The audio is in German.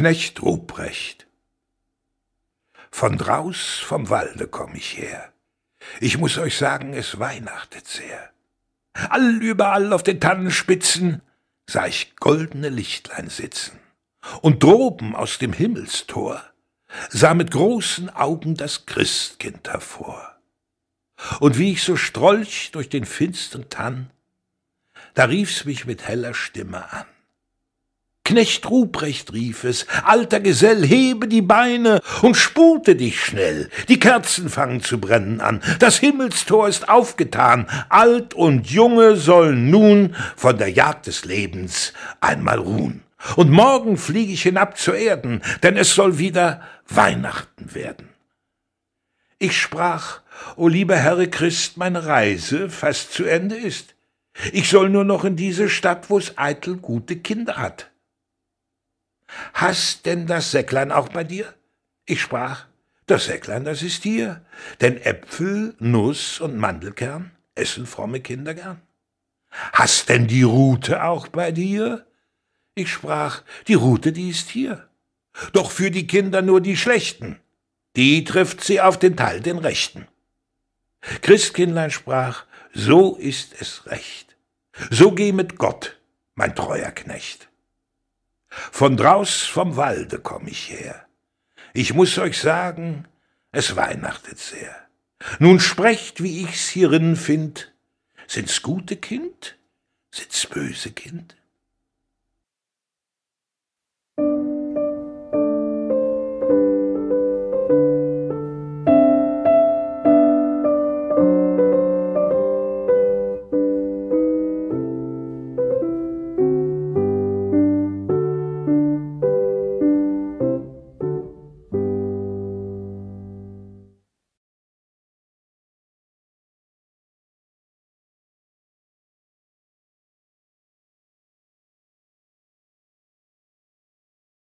Knecht Ruprecht Von draus vom Walde komm ich her. Ich muss euch sagen, es weihnachtet sehr. Allüberall auf den Tannenspitzen sah ich goldene Lichtlein sitzen. Und droben aus dem Himmelstor sah mit großen Augen das Christkind hervor. Und wie ich so strolch durch den finstern Tann, da rief's mich mit heller Stimme an. Knecht Ruprecht rief es, alter Gesell, hebe die Beine und spute dich schnell. Die Kerzen fangen zu brennen an, das Himmelstor ist aufgetan, alt und Junge sollen nun von der Jagd des Lebens einmal ruhen. Und morgen flieg ich hinab zur Erden, denn es soll wieder Weihnachten werden. Ich sprach, o lieber Herr Christ, meine Reise fast zu Ende ist. Ich soll nur noch in diese Stadt, wo's eitel gute Kinder hat. Hast denn das Säcklein auch bei dir? Ich sprach, das Säcklein, das ist hier, denn Äpfel, Nuss und Mandelkern essen fromme Kinder gern. Hast denn die Rute auch bei dir? Ich sprach, die Rute, die ist hier. Doch für die Kinder nur die Schlechten, die trifft sie auf den Teil den Rechten. Christkindlein sprach, so ist es recht. So geh mit Gott, mein treuer Knecht. Von draus vom Walde komm ich her. Ich muss euch sagen, es weihnachtet sehr. Nun sprecht, wie ich's hierin find. Sind's gute Kind? Sind's böse Kind?